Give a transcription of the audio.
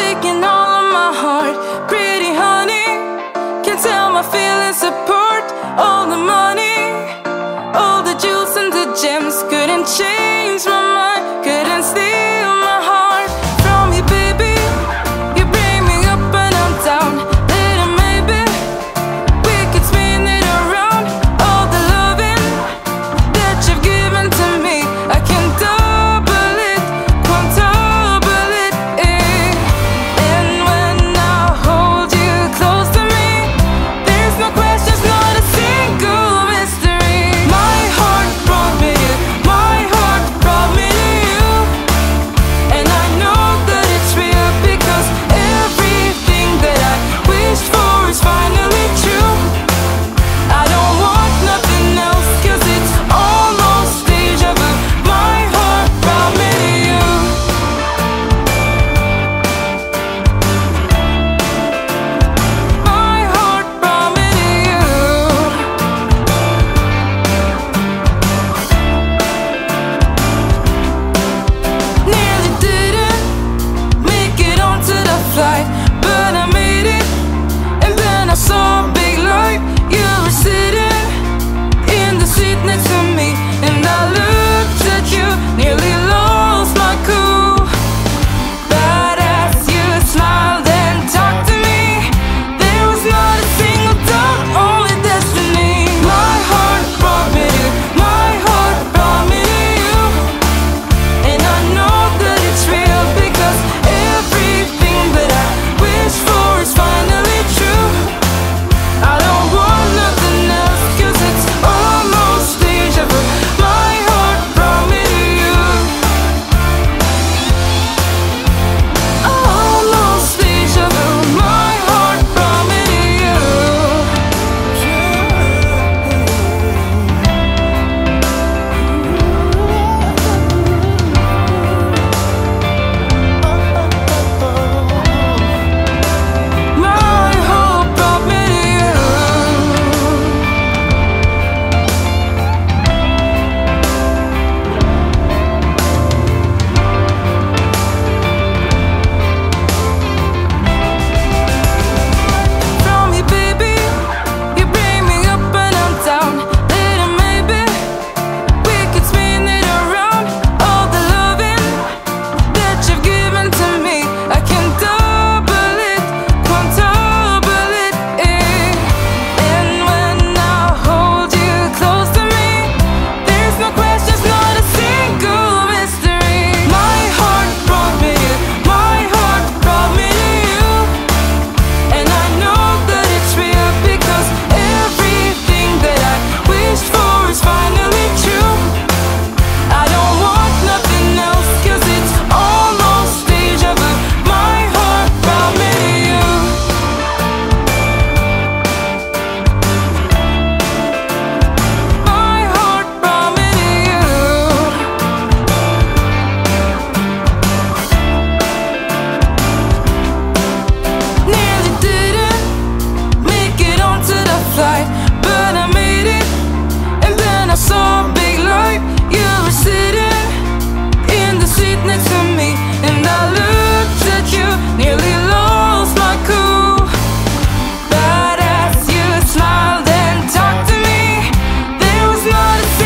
taking all of my heart. Pretty honey, Can't tell my feelings apart. All the money, all the jewels and the gems couldn't change.